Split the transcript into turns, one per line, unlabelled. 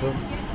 Welcome.